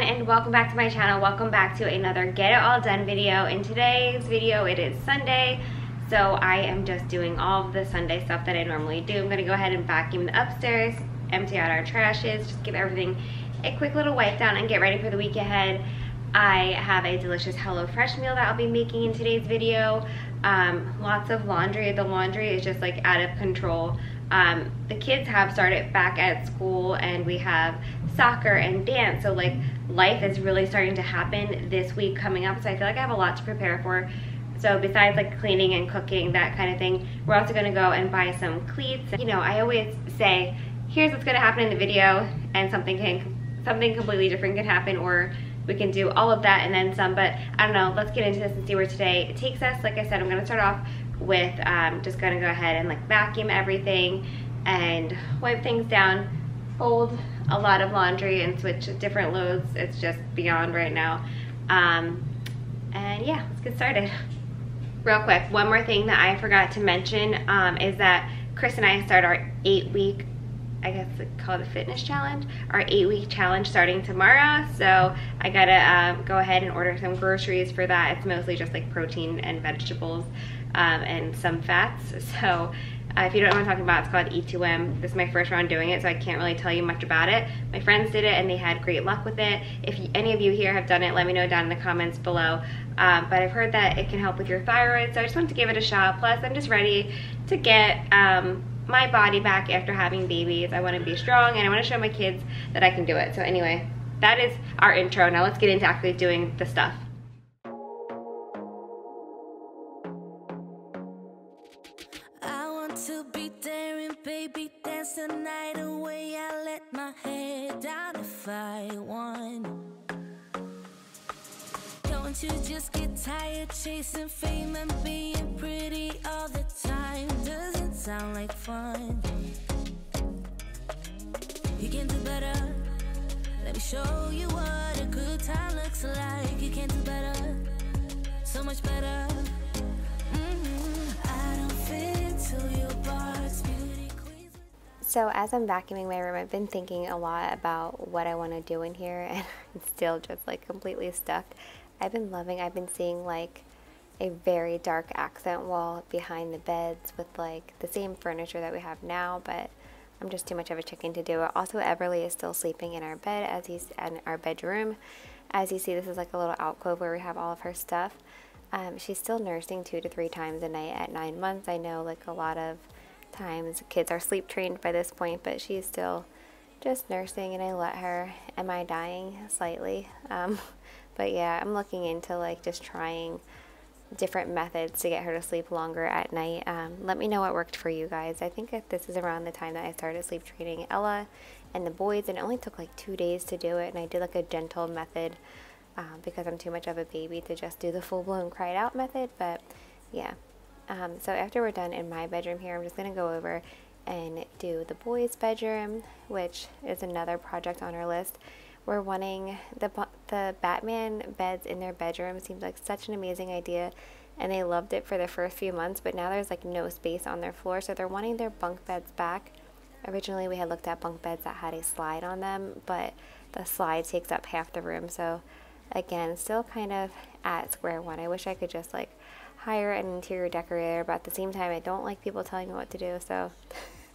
everyone and welcome back to my channel. Welcome back to another Get It All Done video. In today's video, it is Sunday, so I am just doing all of the Sunday stuff that I normally do. I'm gonna go ahead and vacuum the upstairs, empty out our trashes, just give everything a quick little wipe down and get ready for the week ahead. I have a delicious HelloFresh meal that I'll be making in today's video. Um, lots of laundry. The laundry is just like out of control. Um, the kids have started back at school and we have soccer and dance. So like life is really starting to happen this week coming up. So I feel like I have a lot to prepare for. So besides like cleaning and cooking, that kind of thing, we're also gonna go and buy some cleats. You know, I always say, here's what's gonna happen in the video and something can, something completely different can happen or we can do all of that and then some, but I don't know, let's get into this and see where today takes us. Like I said, I'm gonna start off with um, just gonna go ahead and like vacuum everything and wipe things down, fold a lot of laundry and switch different loads. It's just beyond right now. Um, and yeah, let's get started. Real quick, one more thing that I forgot to mention um, is that Chris and I start our eight week I guess it's called a fitness challenge, our eight week challenge starting tomorrow. So I gotta um, go ahead and order some groceries for that. It's mostly just like protein and vegetables um, and some fats. So uh, if you don't know what I'm talking about, it's called E2M. This is my first round doing it, so I can't really tell you much about it. My friends did it and they had great luck with it. If any of you here have done it, let me know down in the comments below. Um, but I've heard that it can help with your thyroid, so I just wanted to give it a shot. Plus, I'm just ready to get um, my body back after having babies. I want to be strong and I want to show my kids that I can do it. So anyway, that is our intro. Now let's get into actually doing the stuff. I want. Don't you just get tired chasing fame and being pretty all the time? Doesn't sound like fun. You can do better. Let me show you what a good time looks like. You can do better, so much better. Mm-hmm. So as I'm vacuuming my room, I've been thinking a lot about what I want to do in here and I'm still just like completely stuck. I've been loving, I've been seeing like a very dark accent wall behind the beds with like the same furniture that we have now, but I'm just too much of a chicken to do it. Also, Everly is still sleeping in our bed as he's in our bedroom. As you see, this is like a little alcove where we have all of her stuff. Um, she's still nursing two to three times a night at nine months. I know like a lot of times. Kids are sleep trained by this point, but she's still just nursing and I let her. Am I dying? Slightly. Um, but yeah, I'm looking into like just trying different methods to get her to sleep longer at night. Um, let me know what worked for you guys. I think this is around the time that I started sleep training Ella and the boys, and it only took like two days to do it. And I did like a gentle method um, because I'm too much of a baby to just do the full blown cried out method. But yeah, um, so after we're done in my bedroom here, I'm just going to go over and do the boys' bedroom, which is another project on our list. We're wanting the, the Batman beds in their bedroom. Seems like such an amazing idea, and they loved it for the first few months, but now there's like no space on their floor, so they're wanting their bunk beds back. Originally, we had looked at bunk beds that had a slide on them, but the slide takes up half the room, so again, still kind of at square one. I wish I could just like hire an interior decorator, but at the same time, I don't like people telling me what to do, so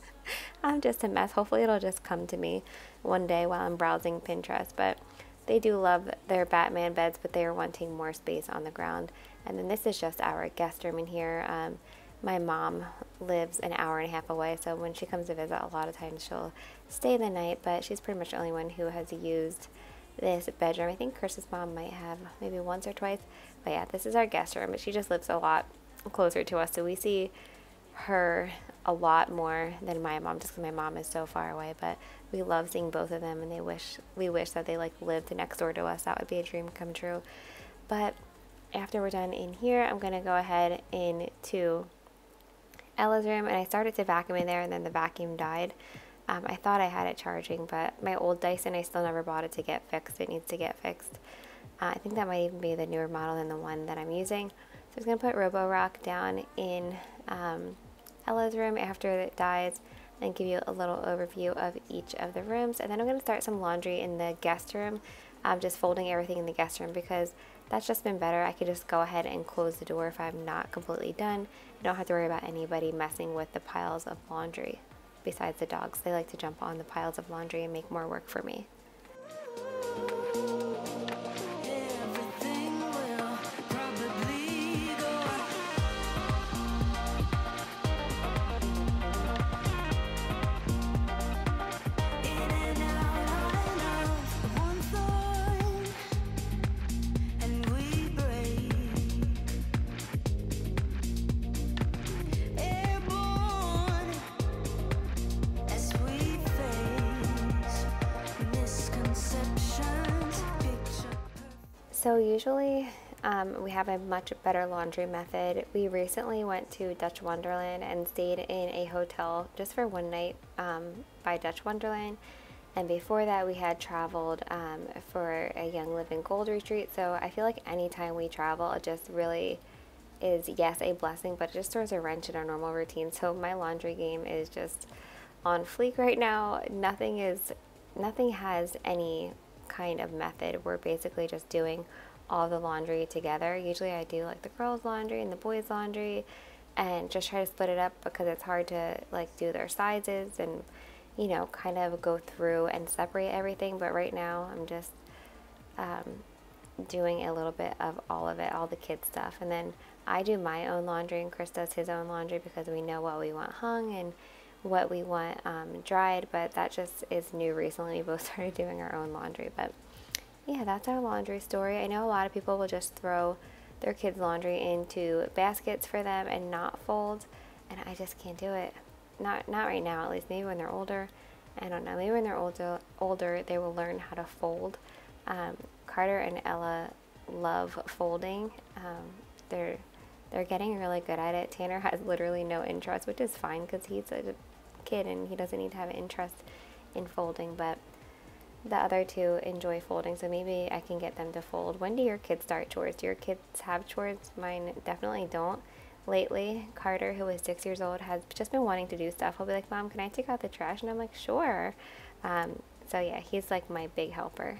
I'm just a mess. Hopefully, it'll just come to me one day while I'm browsing Pinterest. But they do love their Batman beds, but they are wanting more space on the ground. And then this is just our guest room in here. Um, my mom lives an hour and a half away, so when she comes to visit, a lot of times she'll stay the night, but she's pretty much the only one who has used this bedroom. I think Chris's mom might have maybe once or twice, but yeah, this is our guest room, but she just lives a lot closer to us, so we see her a lot more than my mom just because my mom is so far away but we love seeing both of them and they wish we wish that they like lived next door to us. That would be a dream come true. But after we're done in here i'm going to go ahead into ella's room and i started to vacuum in there and then the vacuum died. Um, i thought i had it charging but my old dyson i still never bought it to get fixed. It needs to get fixed uh, I think that might even be the newer model than the one that I'm using. So I'm going to put Roborock down in um, Ella's room after it dies and give you a little overview of each of the rooms. And then I'm going to start some laundry in the guest room. I'm just folding everything in the guest room because that's just been better. I could just go ahead and close the door if I'm not completely done. I don't have to worry about anybody messing with the piles of laundry. Besides the dogs, they like to jump on the piles of laundry and make more work for me. We have a much better laundry method. We recently went to Dutch Wonderland and stayed in a hotel just for one night um, by Dutch Wonderland. And before that, we had traveled um, for a Young Living Gold retreat. So I feel like anytime we travel, it just really is, yes, a blessing, but it just throws a wrench in our normal routine. So my laundry game is just on fleek right now. Nothing is, nothing has any kind of method. We're basically just doing all the laundry together. Usually I do like the girls' laundry and the boys' laundry and just try to split it up because it's hard to like do their sizes and you know kind of go through and separate everything but right now I'm just um, doing a little bit of all of it all the kids stuff and then I do my own laundry and Chris does his own laundry because we know what we want hung and what we want um, dried, but that just is new recently. We both started doing our own laundry, but yeah, that's our laundry story. I know a lot of people will just throw their kids' laundry into baskets for them and not fold, and I just can't do it. Not not right now, at least. Maybe when they're older. I don't know. Maybe when they're older, older they will learn how to fold. Um, Carter and Ella love folding. Um, they're they're getting really good at it. Tanner has literally no interest, which is fine because he's a kid and he doesn't need to have an interest in folding, but the other two enjoy folding, so maybe I can get them to fold. When do your kids start chores? Do your kids have chores? Mine definitely don't. Lately, Carter, who is six years old, has just been wanting to do stuff. He'll be like, Mom, can I take out the trash? And I'm like, Sure. Um, so, yeah, he's like my big helper.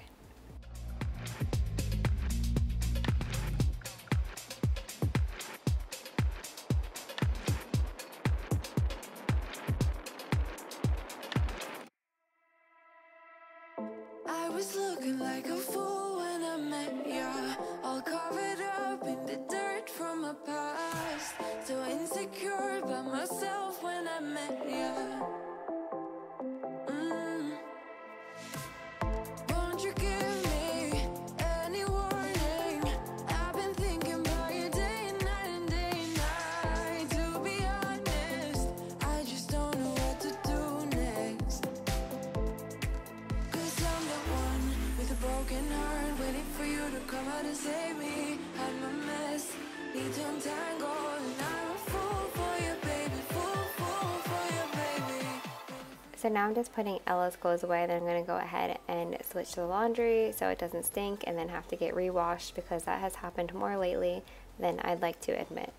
So now I'm just putting Ella's clothes away. Then I'm going to go ahead and switch to the laundry so it doesn't stink and then have to get rewashed because that has happened more lately than I'd like to admit.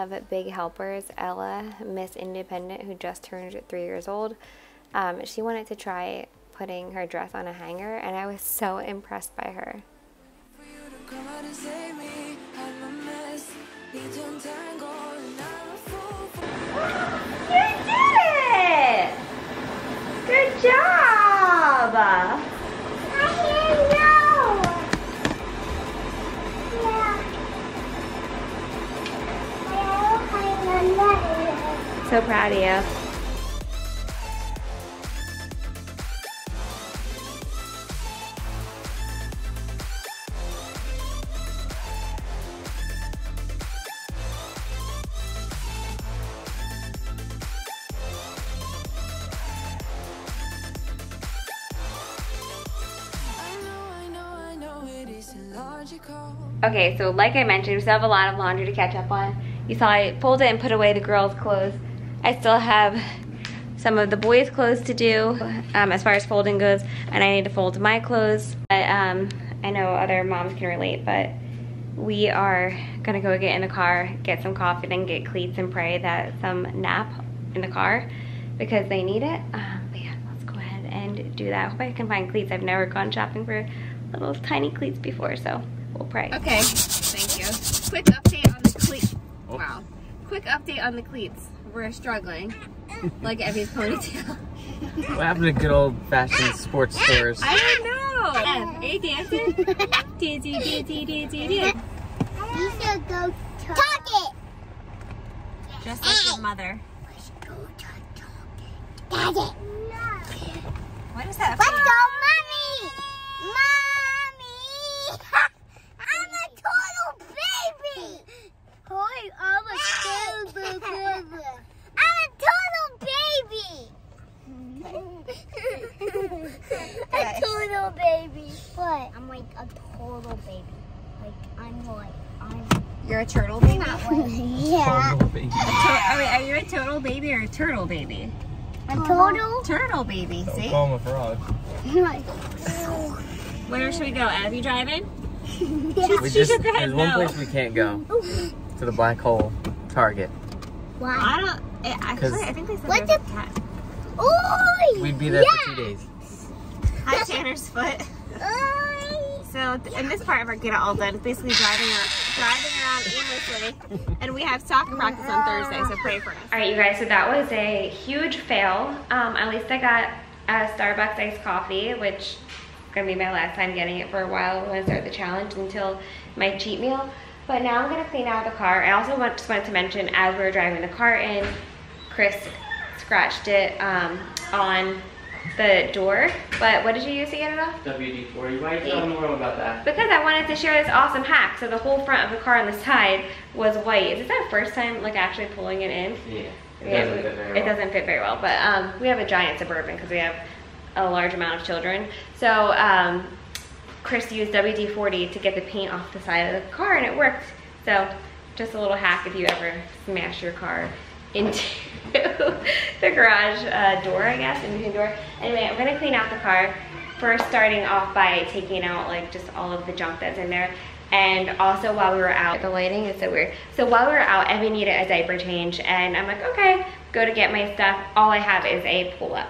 Of big helpers, Ella, Miss Independent, who just turned three years old, um, she wanted to try putting her dress on a hanger, and I was so impressed by her. You did it! Good job! So proud of you. Okay, so like I mentioned, we still have a lot of laundry to catch up on. You saw I folded and put away the girls' clothes I still have some of the boys' clothes to do um, as far as folding goes, and I need to fold my clothes. But, um, I know other moms can relate, but we are gonna go get in the car, get some coffee, then get cleats and pray that some nap in the car because they need it. Um, but yeah, let's go ahead and do that. I hope I can find cleats. I've never gone shopping for little tiny cleats before, so we'll pray. Okay, thank you. Quick update on the cleats. Wow. Quick update on the cleats. We're struggling. like Evie's ponytail. What happened to good old fashioned sports stores? I don't know. Um, Ev, are you dancing? Dancey, dancey, dancey, dance. You should go Target. Just like your mother. Go to Target. What is that? Let's go, mommy. Mommy. I'm a total baby. Hi, I'm a total baby. I'm a total baby. a total baby. What? I'm like a total baby. Like I'm like I'm. You're a turtle baby? yeah. To- are, we- are you a total baby or a turtle baby? A total. Turtle baby, see? Call him a frog. Where should we go? Ev, you driving? We She just shook there's one place we can't go. To the black hole Target. Why? I don't. eh, Actually, I think they said What there's the- a cat. Oi! We'd be there for two days. Hi, Tanner's foot. So in this part of our get it all done, it's basically driving around, driving around aimlessly, and we have soccer practice on Thursday, so pray for us. All right, you guys, so that was a huge fail. Um, at least I got a Starbucks iced coffee, which is gonna be my last time getting it for a while when I start the challenge until my cheat meal. But now I'm gonna clean out the car. I also want, just wanted to mention as we were driving the car in, Chris scratched it um, on the door. But what did you use to get it off? WD-40. Why are you telling the world about that? Because I wanted to share this awesome hack. So the whole front of the car on the side was white. Is this our first time like actually pulling it in? Yeah. It Yeah, doesn't fit very It well. doesn't fit very well, but um, we have a giant suburban because we have a large amount of children. So um, Chris used WD-40 to get the paint off the side of the car, and it worked. So just a little hack if you ever smash your car into the garage uh, door, I guess, in between door. Anyway, I'm gonna clean out the car. First, starting off by taking out like just all of the junk that's in there. And also while we were out, the lighting is so weird. So while we were out, Evie needed a diaper change and I'm like, okay, go to get my stuff. All I have is a pull-up.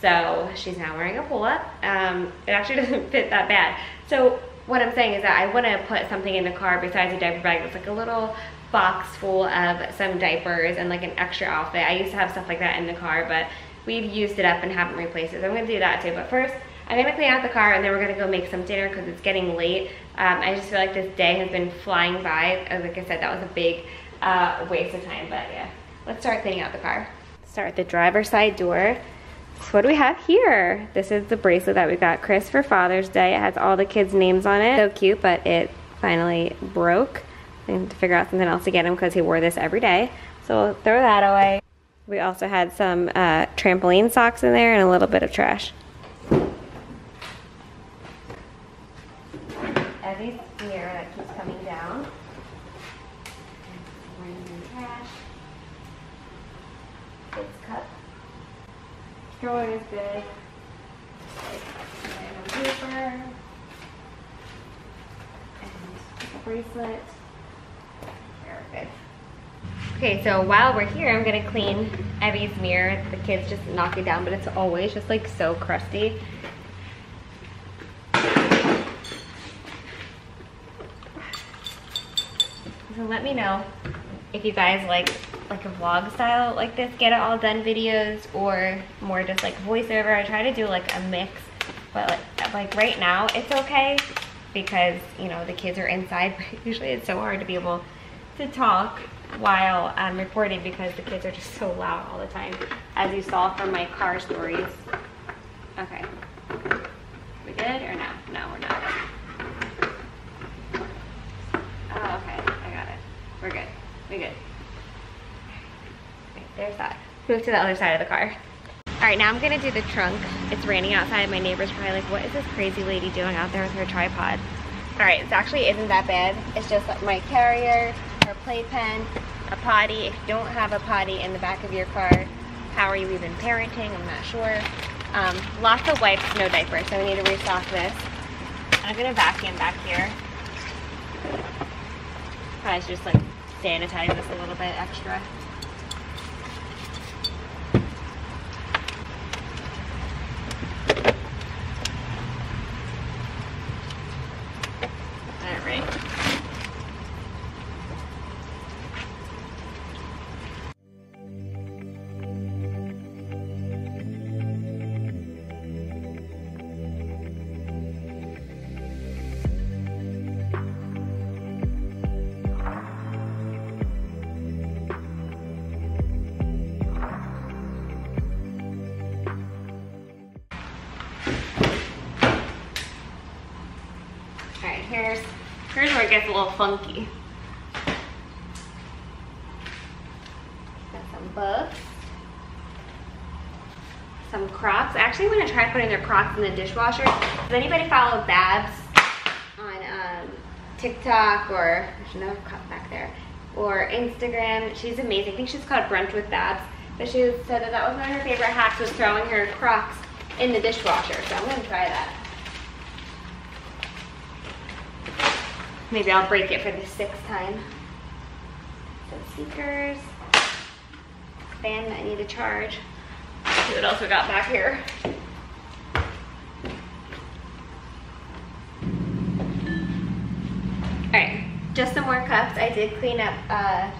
So she's now wearing a pull-up. Um, it actually doesn't fit that bad. So what I'm saying is that I want to put something in the car besides a diaper bag that's like a little box full of some diapers and like an extra outfit. I used to have stuff like that in the car, but we've used it up and haven't replaced it. So I'm gonna do that too. But first, I'm gonna clean out the car and then we're gonna go make some dinner because it's getting late. Um, I just feel like this day has been flying by. Uh, Like I said, that was a big uh, waste of time, but yeah. Let's start cleaning out the car. Start at the driver's side door. So what do we have here? This is the bracelet that we got Chris for Father's Day. It has all the kids' names on it. So cute, but it finally broke. I need to figure out something else to get him because he wore this every day. So we'll throw that away. We also had some uh, trampoline socks in there and a little bit of trash. Evie's mirror that keeps coming down. Random trash. Kids cup. Drawer is paper. And a bracelet. Very good. Okay, so while we're here, I'm gonna clean Evie's mirror. The kids just knock it down, but it's always just like so crusty. So let me know if you guys like like a vlog style like this, get it all done videos, or more just like voiceover. I try to do like a mix, but like, like right now it's okay because you know the kids are inside. But usually it's so hard to be able to talk while I'm recording because the kids are just so loud all the time, as you saw from my car stories. Okay, we good or no? No, we're not. Oh, okay, I got it. We're good. We good. Right, there's that. Move to the other side of the car. All right, now I'm gonna do the trunk. It's raining outside. My neighbor's probably like, what is this crazy lady doing out there with her tripod? Alright, it actually isn't that bad. It's just like my carrier, her playpen, a potty. If you don't have a potty in the back of your car, how are you even parenting? I'm not sure. Um, lots of wipes, no diapers, so we need to restock this. I'm gonna vacuum back here. Should just like sanitize this a little bit extra. Gets a little funky. Got some. Some Crocs. I actually want to try putting their Crocs in the dishwasher. Does anybody follow Babs on um, TikTok or, another cup back there, or Instagram? She's amazing. I think she's called Brunch with Babs. But she said that that was one of her favorite hacks was throwing her Crocs in the dishwasher. So I'm going to try that. Maybe I'll break it for the sixth time. Some seekers. Fan that I need to charge. See what else we got back here. Alright, just some more cups. I did clean up uh,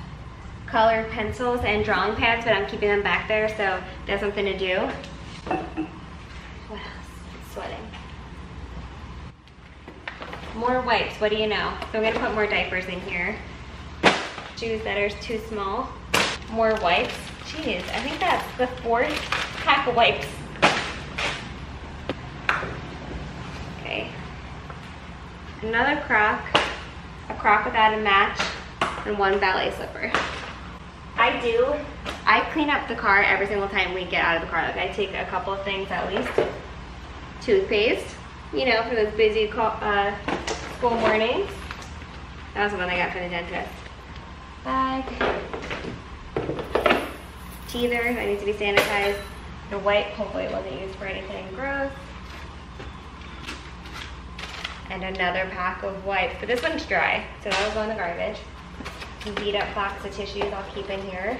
colored pencils and drawing pads, but I'm keeping them back there, so there's something to do. What else? I'm sweating. More wipes, what do you know? So I'm gonna put more diapers in here. Shoes that are too small. More wipes. Jeez, I think that's the fourth pack of wipes. Okay. Another croc, a croc without a match, and one ballet slipper. I do, I clean up the car every single time we get out of the car. Like I take a couple of things at least. Toothpaste, you know, for those busy uh, school mornings. That was the one I got from the dentist. Bag. Teethers, I need to be sanitized. The white, hopefully it wasn't used for anything gross. And another pack of wipes, but this one's dry, so that'll go in the garbage. Beat up box of tissues I'll keep in here.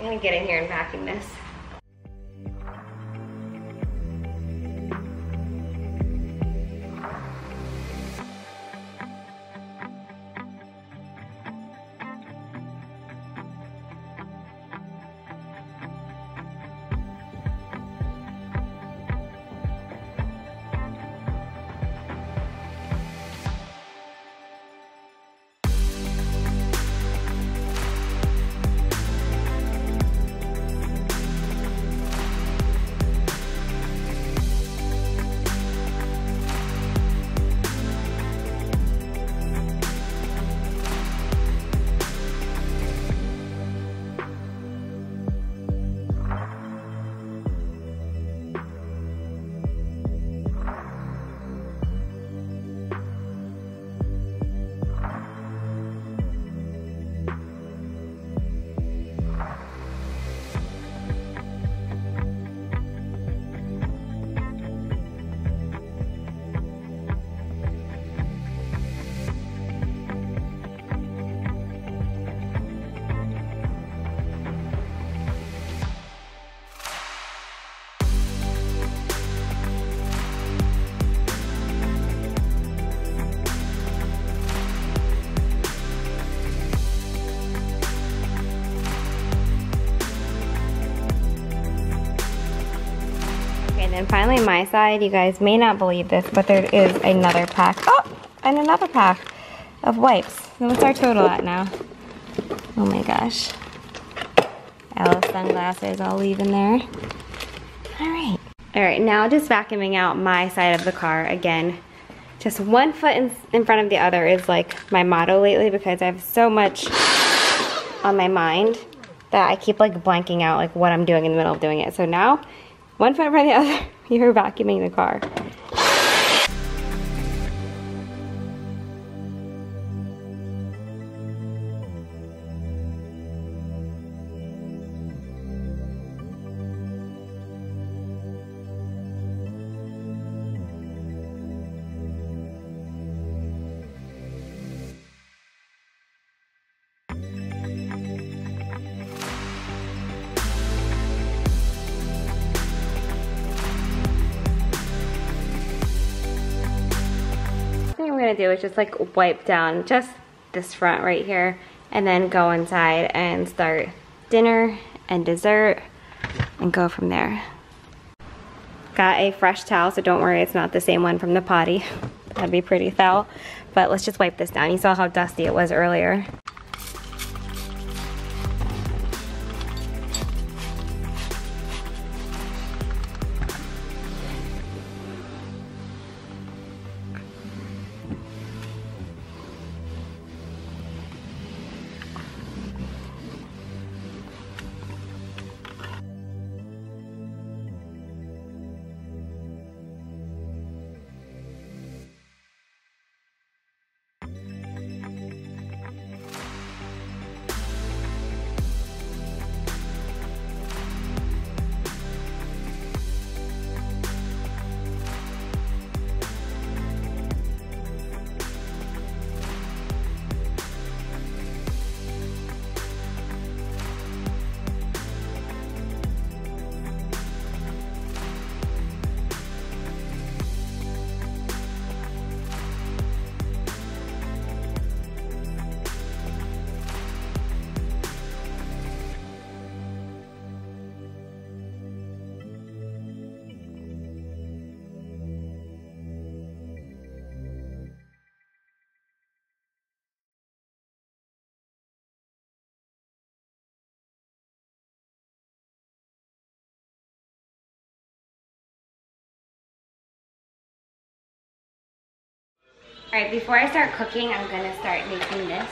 I'm gonna get in here and vacuum this. And finally my side, you guys may not believe this, but there is another pack. Oh, and another pack of wipes. So what's our total at now? Oh my gosh. Alice sunglasses I'll leave in there. All right. All right, now just vacuuming out my side of the car again. Just one foot in, in front of the other is like my motto lately because I have so much on my mind that I keep like blanking out like what I'm doing in the middle of doing it. So now one foot in front of the other You're vacuuming the car. Gonna do is just like wipe down just this front right here and then go inside and start dinner and dessert and go from there. Got a fresh towel, so don't worry, it's not the same one from the potty. That'd be pretty foul. But let's just wipe this down. You saw how dusty it was earlier. All right, before I start cooking, I'm gonna start making this.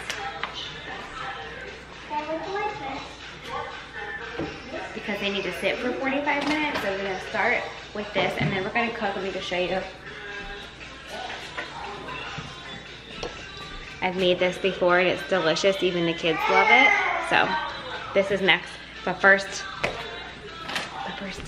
Because they need to sit for 45 minutes, so we're gonna start with this and then we're gonna cook, let me just show you. I've made this before and it's delicious, even the kids love it. So this is next, but first, but first,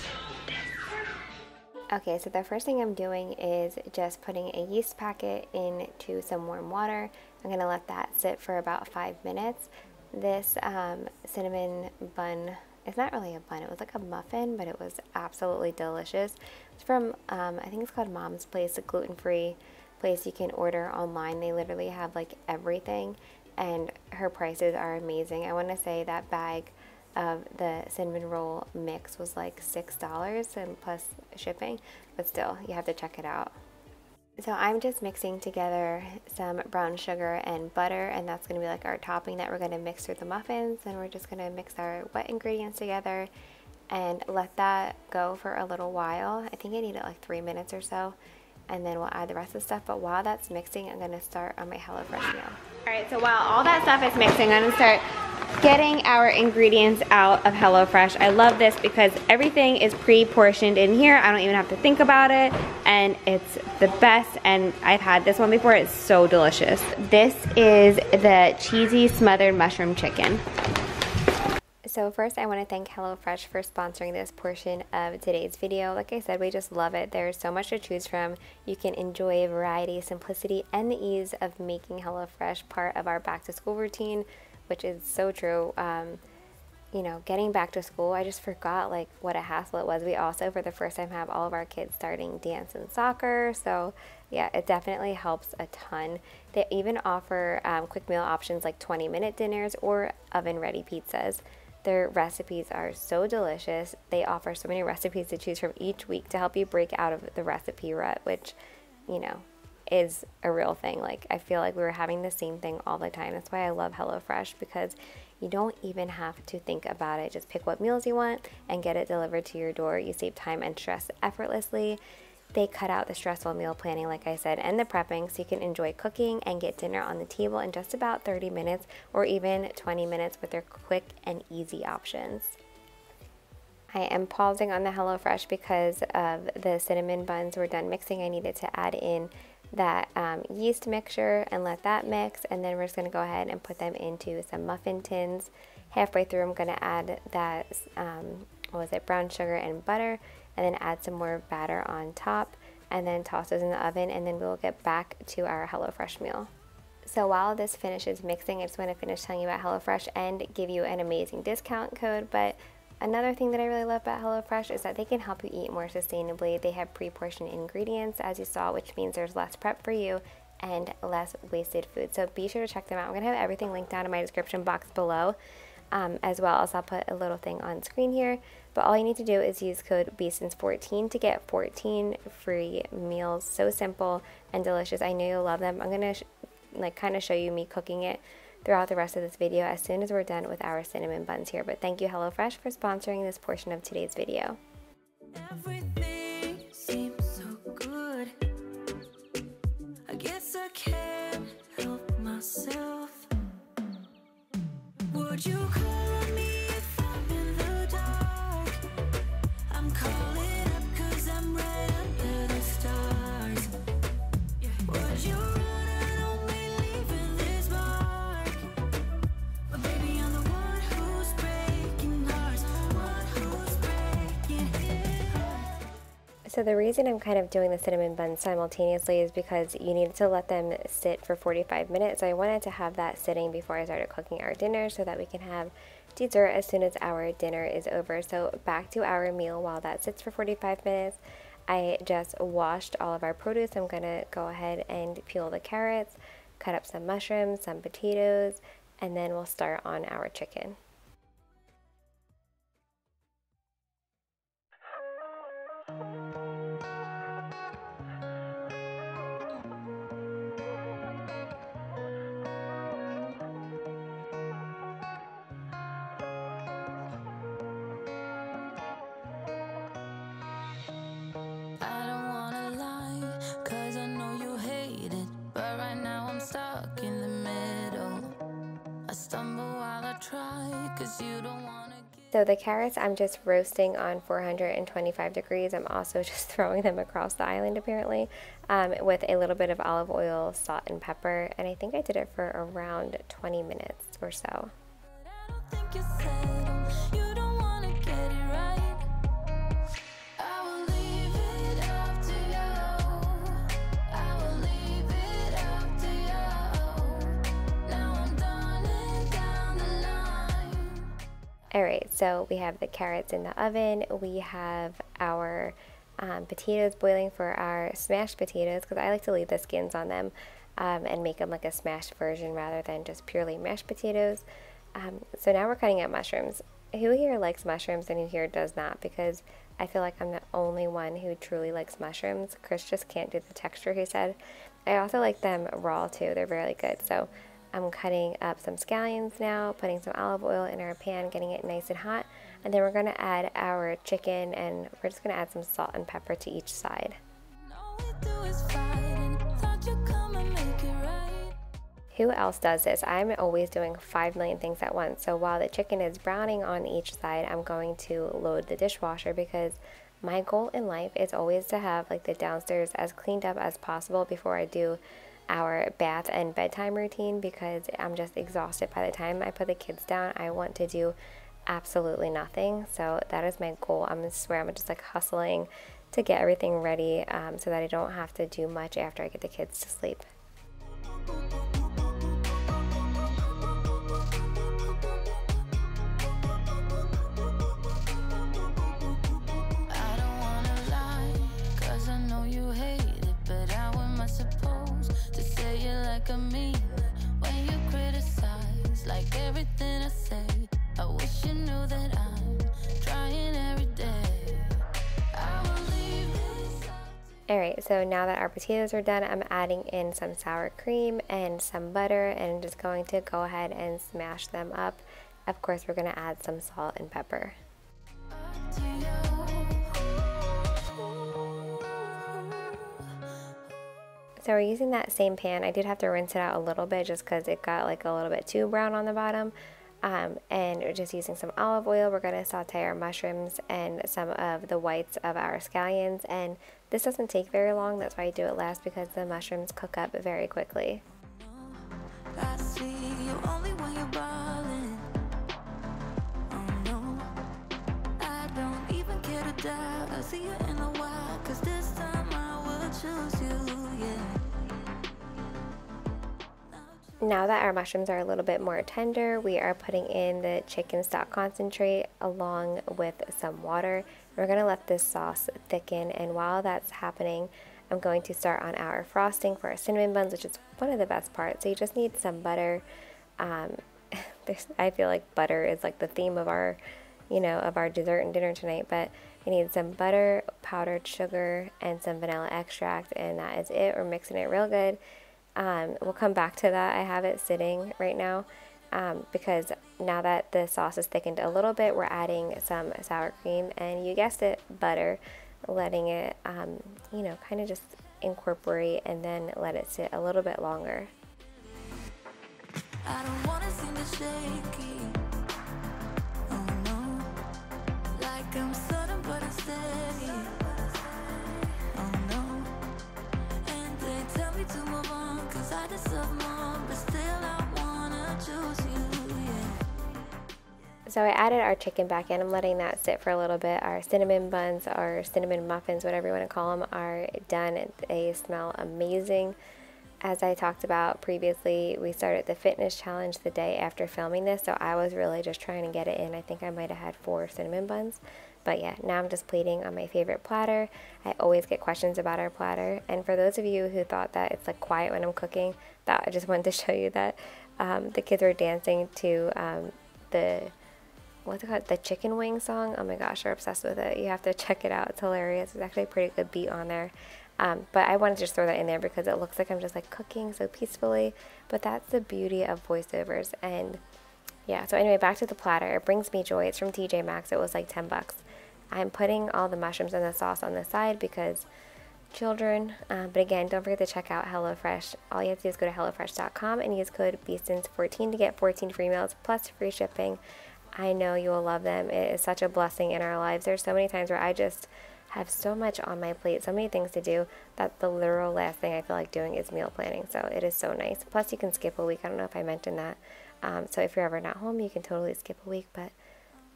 Okay, so the first thing I'm doing is just putting a yeast packet into some warm water. I'm gonna let that sit for about five minutes. This um, cinnamon bun, it's not really a bun, it was like a muffin, but it was absolutely delicious. It's from, um, I think it's called Mom's Place, a gluten-free place you can order online. They literally have like everything and her prices are amazing. I wanna say that bag of the cinnamon roll mix was like $6 and plus shipping, but still, you have to check it out. So I'm just mixing together some brown sugar and butter and that's going to be like our topping that we're going to mix through the muffins and we're just going to mix our wet ingredients together and let that go for a little while. I think I need it like three minutes or so and then we'll add the rest of the stuff. But while that's mixing, I'm gonna start on my HelloFresh meal. All right, so while all that stuff is mixing, I'm gonna start getting our ingredients out of HelloFresh. I love this because everything is pre-portioned in here. I don't even have to think about it and it's the best and I've had this one before. It's so delicious. This is the cheesy smothered mushroom chicken. So first I want to thank HelloFresh for sponsoring this portion of today's video. Like I said, we just love it. There's so much to choose from. You can enjoy variety, simplicity, and the ease of making HelloFresh part of our back to school routine, which is so true. Um, you know, getting back to school, I just forgot like what a hassle it was. We also, for the first time, have all of our kids starting dance and soccer. So yeah, it definitely helps a ton. They even offer um, quick meal options like 20 minute dinners or oven ready pizzas. Their recipes are so delicious. They offer so many recipes to choose from each week to help you break out of the recipe rut, which, you know, is a real thing. Like, I feel like we were having the same thing all the time. That's why I love HelloFresh because you don't even have to think about it. Just pick what meals you want and get it delivered to your door. You save time and stress effortlessly. They cut out the stressful meal planning, like I said, and the prepping so you can enjoy cooking and get dinner on the table in just about 30 minutes or even 20 minutes with their quick and easy options. I am pausing on the HelloFresh because of the cinnamon buns were done mixing. I needed to add in that um, yeast mixture and let that mix and then we're just going to go ahead and put them into some muffin tins. Halfway through I'm going to add that, um, what was it, brown sugar and butter and then add some more batter on top and then toss those in the oven and then we'll get back to our HelloFresh meal. So while this finishes mixing, I just want to finish telling you about HelloFresh and give you an amazing discount code. But another thing that I really love about HelloFresh is that they can help you eat more sustainably. They have pre-portioned ingredients, as you saw, which means there's less prep for you and less wasted food. So be sure to check them out. I'm going to have everything linked down in my description box below. Um, as well as I'll put a little thing on screen here. But all you need to do is use code BEASTONS14 to get 14 free meals. So simple and delicious. I know you'll love them. I'm going to like kind of show you me cooking it throughout the rest of this video as soon as we're done with our cinnamon buns here. But thank you HelloFresh for sponsoring this portion of today's video. I So the reason I'm kind of doing the cinnamon buns simultaneously is because you need to let them sit for 45 minutes. So I wanted to have that sitting before I started cooking our dinner so that we can have dessert as soon as our dinner is over. So back to our meal while that sits for 45 minutes. I just washed all of our produce. I'm to go ahead and peel the carrots, cut up some mushrooms, some potatoes, and then we'll start on our chicken. The carrots I'm just roasting on 425 degrees. I'm also just throwing them across the island apparently um, with a little bit of olive oil, salt, and pepper. And I think I did it for around 20 minutes or so. Alright, so we have the carrots in the oven, we have our um, potatoes boiling for our smashed potatoes, because I like to leave the skins on them um, and make them like a smashed version rather than just purely mashed potatoes. Um, so now we're cutting up mushrooms. Who here likes mushrooms and who here does not? Because I feel like I'm the only one who truly likes mushrooms. Chris just can't do the texture, he said. I also like them raw too, they're really good. So I'm cutting up some scallions now, putting some olive oil in our pan, getting it nice and hot. And then we're to add our chicken and we're just to add some salt and pepper to each side. Who else does this? I'm always doing 5 million things at once. So while the chicken is browning on each side, I'm going to load the dishwasher because my goal in life is always to have like the downstairs as cleaned up as possible before I do our bath and bedtime routine because I'm just exhausted by the time I put the kids down. I want to do absolutely nothing. So that is my goal. I'm swear I'm just like hustling to get everything ready um, so that I don't have to do much after I get the kids to sleep. Like everything I say. I wish you knew that I'm trying every day. Alright, so now that our potatoes are done, I'm adding in some sour cream and some butter and just going to go ahead and smash them up. Of course, we're going to add some salt and pepper. So we're using that same pan. I did have to rinse it out a little bit just because it got like a little bit too brown on the bottom. Um, and just using some olive oil, we're going to saute our mushrooms and some of the whites of our scallions. And this doesn't take very long, that's why I do it last because the mushrooms cook up very quickly. Now that our mushrooms are a little bit more tender, we are putting in the chicken stock concentrate along with some water. We're to let this sauce thicken and while that's happening, I'm going to start on our frosting for our cinnamon buns, which is one of the best parts. So you just need some butter. Um, I feel like butter is like the theme of our, you know, of our dessert and dinner tonight, but I need some butter, powdered sugar, and some vanilla extract, and that is it. We're mixing it real good. Um, we'll come back to that. I have it sitting right now um, because now that the sauce is thickened a little bit, we're adding some sour cream and you guessed it, butter, letting it, um, you know, kind of just incorporate and then let it sit a little bit longer. So I added our chicken back in. I'm letting that sit for a little bit. Our cinnamon buns, our cinnamon muffins, whatever you want to call them, are done. They smell amazing. As I talked about previously, we started the fitness challenge the day after filming this, so I was really just trying to get it in. I think I might have had four cinnamon buns. But yeah, now I'm just plating on my favorite platter. I always get questions about our platter. And for those of you who thought that it's like quiet when I'm cooking, that I just wanted to show you that um, the kids were dancing to um, the what's it called? The chicken wing song. Oh my gosh, we're obsessed with it. You have to check it out. It's hilarious. It's actually a pretty good beat on there. Um, but I wanted to just throw that in there because it looks like I'm just like cooking so peacefully. But that's the beauty of voiceovers. And yeah, so anyway, back to the platter. It brings me joy. It's from TJ Maxx. It was like 10 bucks. I'm putting all the mushrooms and the sauce on the side because children. Uh, but again, don't forget to check out HelloFresh. All you have to do is go to HelloFresh.com and use code BEASTONS14 to get 14 free meals plus free shipping. I know you will love them. It is such a blessing in our lives. There's so many times where I just have so much on my plate, so many things to do, that the literal last thing I feel like doing is meal planning. So it is so nice. Plus, you can skip a week. I don't know if I mentioned that. Um, so if you're ever not home, you can totally skip a week. But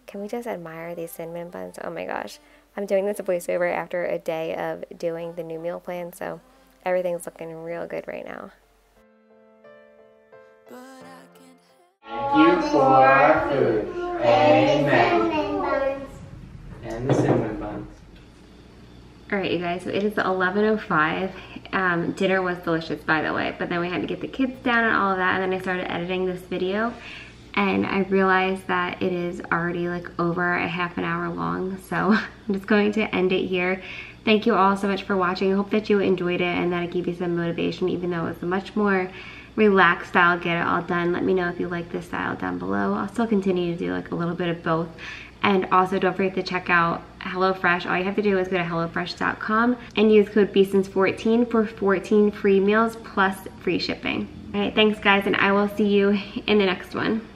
can we just admire these cinnamon buns? Oh my gosh. I'm doing this voiceover after a day of doing the new meal plan. So everything's looking real good right now. Thank you for our food. Amen. And the cinnamon buns. All right, you guys, so it is 11.05. Um, dinner was delicious, by the way, but then we had to get the kids down and all of that, and then I started editing this video, and I realized that it is already like over a half an hour long, so I'm just going to end it here. Thank you all so much for watching. I hope that you enjoyed it and that it gave you some motivation, even though it was much more relaxed style, get it all done. Let me know if you like this style down below. I'll still continue to do like a little bit of both. And also don't forget to check out HelloFresh. All you have to do is go to HelloFresh.com and use code BEASTONS14 for 14 free meals plus free shipping. All right, thanks guys, and I will see you in the next one.